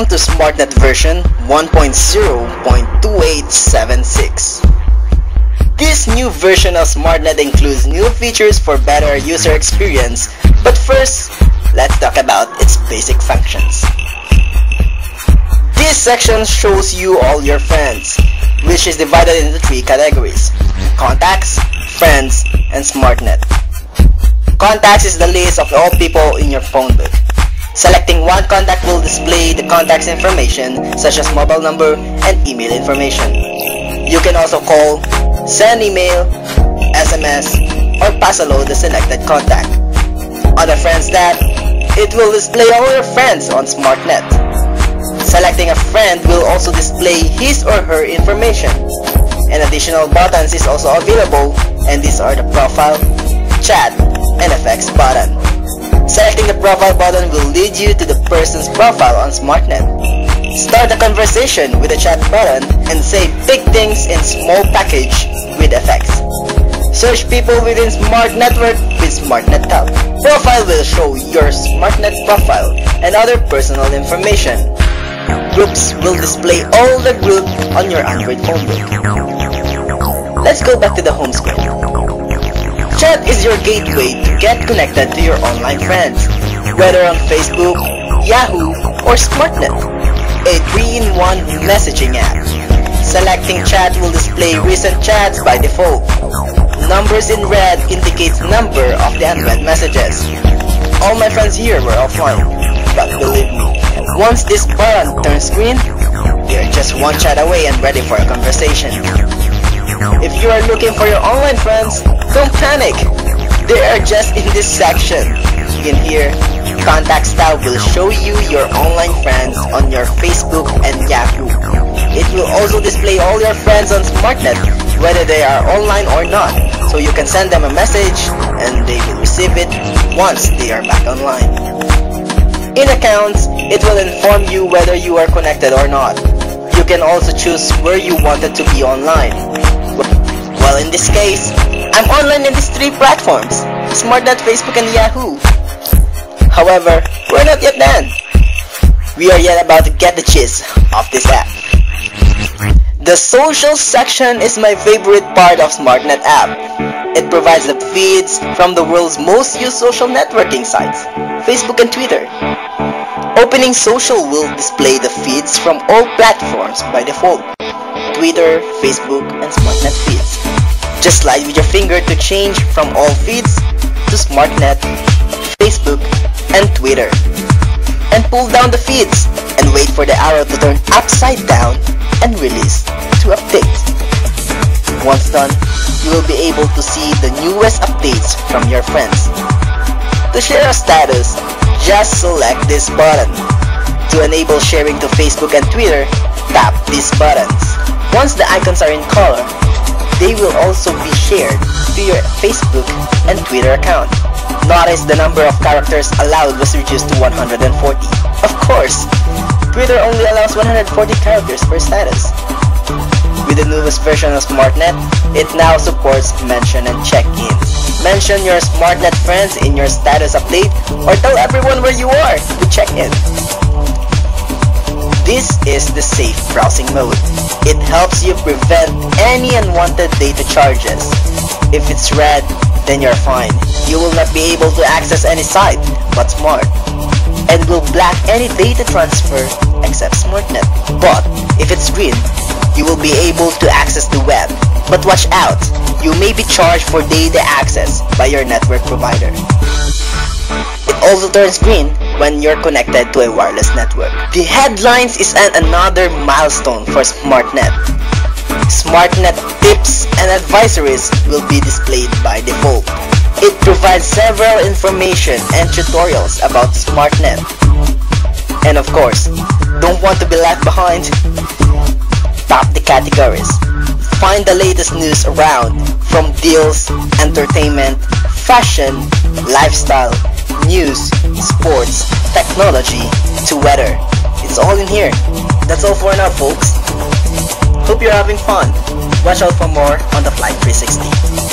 Welcome to SmartNet version 1.0.2876. This new version of SmartNet includes new features for better user experience, but first, let's talk about its basic functions. This section shows you all your friends, which is divided into three categories, Contacts, Friends, and SmartNet. Contacts is the list of all people in your phone book. Selecting one contact will display the contact's information such as mobile number and email information. You can also call, send email, SMS, or pass along the selected contact. On the Friends that it will display all your friends on SmartNet. Selecting a friend will also display his or her information. And additional buttons is also available and these are the profile, chat, and effects button. Selecting the profile button will lead you to the person's profile on SmartNet. Start a conversation with the chat button and say big things in small package with effects. Search people within Smart Network with SmartNet tab. Profile will show your SmartNet profile and other personal information. Groups will display all the groups on your Android phone. Let's go back to the home screen. Chat is your gateway to get connected to your online friends, whether on Facebook, Yahoo, or SmartNet. A 3-in-1 messaging app. Selecting chat will display recent chats by default. Numbers in red indicates number of the unread messages. All my friends here were offline, but believe me, once this button turns green, you're just one chat away and ready for a conversation. If you are looking for your online friends, don't panic! They are just in this section. In here, Contact Style will show you your online friends on your Facebook and Yahoo. It will also display all your friends on SmartNet, whether they are online or not, so you can send them a message and they will receive it once they are back online. In Accounts, it will inform you whether you are connected or not. You can also choose where you wanted to be online. Well, in this case, I'm online in these three platforms, SmartNet, Facebook, and Yahoo. However, we're not yet done. We are yet about to get the gist of this app. The social section is my favorite part of SmartNet app. It provides the feeds from the world's most used social networking sites, Facebook and Twitter. Opening social will display the feeds from all platforms by default. Twitter, Facebook, and SmartNet feeds. Just slide with your finger to change from all feeds to SmartNet, Facebook, and Twitter. And pull down the feeds and wait for the arrow to turn upside down and release to update. Once done, you will be able to see the newest updates from your friends. To share a status, just select this button. To enable sharing to Facebook and Twitter, tap these buttons. Once the icons are in color, they will also be shared to your Facebook and Twitter account. Notice the number of characters allowed was reduced to 140. Of course, Twitter only allows 140 characters per status. With the newest version of SmartNet, it now supports mention and check-ins. Mention your SmartNet friends in your status update or tell everyone where you are to check in. This is the safe browsing mode. It helps you prevent any unwanted data charges. If it's red, then you're fine. You will not be able to access any site but Smart and will block any data transfer except SmartNet. But if it's green, you will be able to access the web. But watch out, you may be charged for data access by your network provider. It also turns green when you're connected to a wireless network. The headlines is an another milestone for SmartNet. SmartNet tips and advisories will be displayed by default. It provides several information and tutorials about SmartNet. And of course, don't want to be left behind? Top the categories. Find the latest news around from deals, entertainment, fashion, lifestyle, news, sports, technology, to weather. It's all in here. That's all for now, folks. Hope you're having fun. Watch out for more on the Flight 360.